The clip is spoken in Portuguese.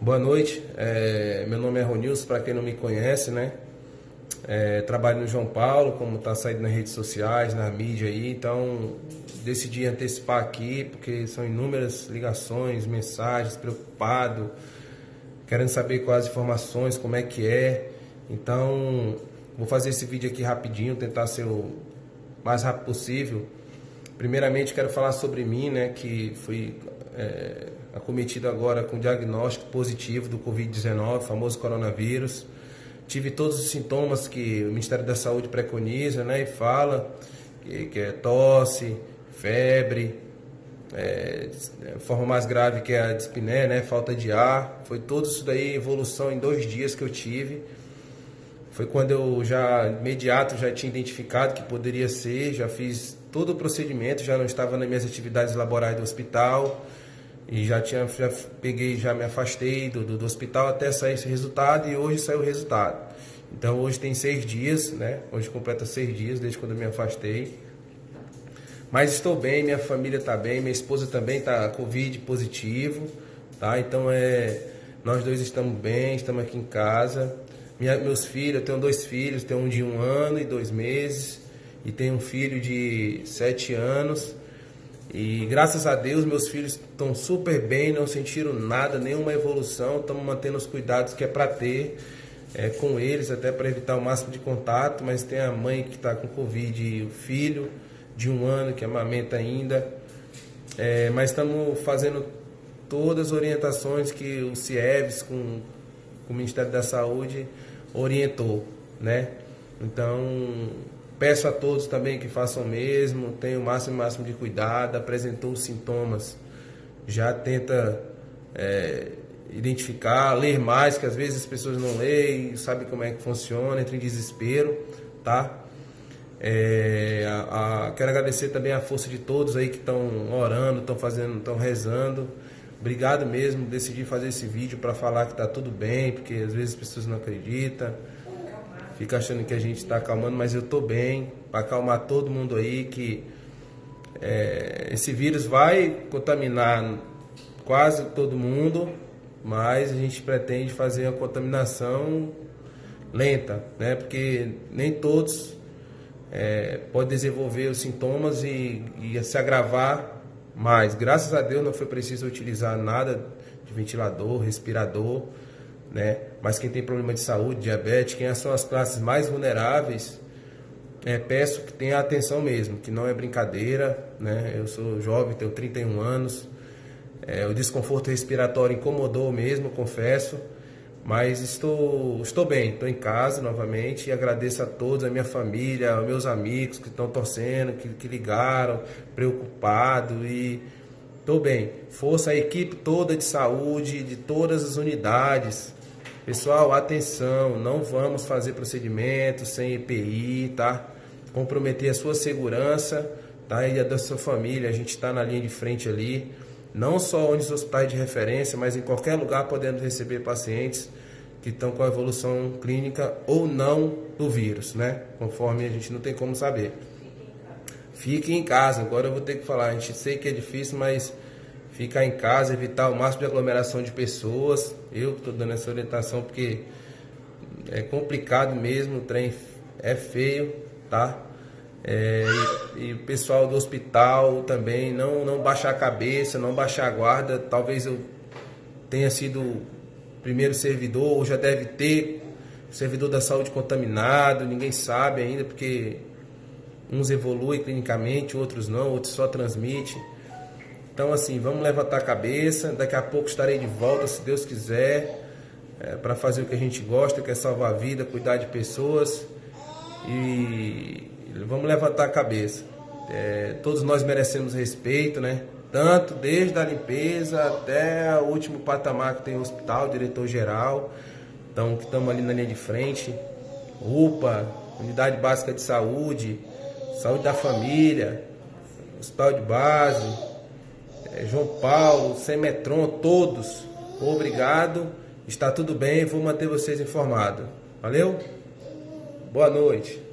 Boa noite, é, meu nome é Ronilson, para quem não me conhece, né? É, trabalho no João Paulo, como está saindo nas redes sociais, na mídia aí, então decidi antecipar aqui, porque são inúmeras ligações, mensagens, preocupado, querendo saber quais informações, como é que é. Então, vou fazer esse vídeo aqui rapidinho, tentar ser o mais rápido possível. Primeiramente, quero falar sobre mim, né, que fui é, acometido agora com diagnóstico positivo do Covid-19, famoso coronavírus. Tive todos os sintomas que o Ministério da Saúde preconiza né, e fala, que, que é tosse, febre, é, forma mais grave que é a dispneia, né, falta de ar. Foi tudo isso daí, evolução em dois dias que eu tive. Foi quando eu já, imediato, já tinha identificado que poderia ser, já fiz todo o procedimento, já não estava nas minhas atividades laborais do hospital e já tinha já peguei já me afastei do, do, do, hospital até sair esse resultado e hoje saiu o resultado. Então hoje tem seis dias né? Hoje completa seis dias desde quando eu me afastei. Mas estou bem minha família está bem minha esposa também está covid positivo tá? Então é nós dois estamos bem estamos aqui em casa. Minha, meus filhos eu tenho dois filhos tenho um de um ano e dois meses. E tenho um filho de sete anos e graças a Deus meus filhos estão super bem, não sentiram nada, nenhuma evolução, estamos mantendo os cuidados que é para ter é, com eles, até para evitar o máximo de contato, mas tem a mãe que está com Covid e o filho de um ano que amamenta ainda. É, mas estamos fazendo todas as orientações que o CIEVS com, com o Ministério da Saúde orientou, né? Então Peço a todos também que façam o mesmo, tenham o máximo máximo de cuidado, apresentou os sintomas, já tenta é, identificar, ler mais, que às vezes as pessoas não leem, sabem como é que funciona, entra em desespero, tá? É, a, a, quero agradecer também a força de todos aí que estão orando, estão fazendo, estão rezando. Obrigado mesmo, decidi fazer esse vídeo para falar que está tudo bem, porque às vezes as pessoas não acreditam fica achando que a gente está acalmando, mas eu estou bem, para acalmar todo mundo aí que é, esse vírus vai contaminar quase todo mundo, mas a gente pretende fazer a contaminação lenta, né? Porque nem todos é, podem desenvolver os sintomas e, e se agravar mais. Graças a Deus não foi preciso utilizar nada de ventilador, respirador né? Mas quem tem problema de saúde, diabetes, quem são as classes mais vulneráveis, é, peço que tenha atenção mesmo, que não é brincadeira, né? Eu sou jovem, tenho 31 anos, é, o desconforto respiratório incomodou mesmo, confesso, mas estou, estou bem, estou em casa novamente e agradeço a todos, a minha família, aos meus amigos que estão torcendo, que, que ligaram, preocupado e estou bem. Força a equipe toda de saúde, de todas as unidades, Pessoal, atenção, não vamos fazer procedimentos sem EPI, tá? Comprometer a sua segurança, tá? E a da sua família, a gente está na linha de frente ali, não só onde os hospitais de referência, mas em qualquer lugar podendo receber pacientes que estão com a evolução clínica ou não do vírus, né? Conforme a gente não tem como saber. Fiquem em casa, agora eu vou ter que falar, a gente sei que é difícil, mas ficar em casa, evitar o máximo de aglomeração de pessoas. Eu estou dando essa orientação porque é complicado mesmo, o trem é feio, tá? É, e, o pessoal do hospital também não, não baixar a cabeça, não baixar a guarda. Talvez eu tenha sido primeiro servidor, ou já deve ter servidor da saúde contaminado, ninguém sabe ainda, porque uns evoluem clinicamente, outros não, outros só transmitem. Então, assim, vamos levantar a cabeça. Daqui a pouco estarei de volta, se Deus quiser, é, para fazer o que a gente gosta, que é salvar a vida, cuidar de pessoas. E vamos levantar a cabeça. É, todos nós merecemos respeito, né? Tanto desde a limpeza até o último patamar que tem o hospital, diretor-geral. Então, que estamos ali na linha de frente. UPA, Unidade Básica de Saúde, Saúde da Família, Hospital de Base, é, João Paulo, Semetron, todos, obrigado. Está tudo bem, vou manter vocês informados. Valeu? Boa noite.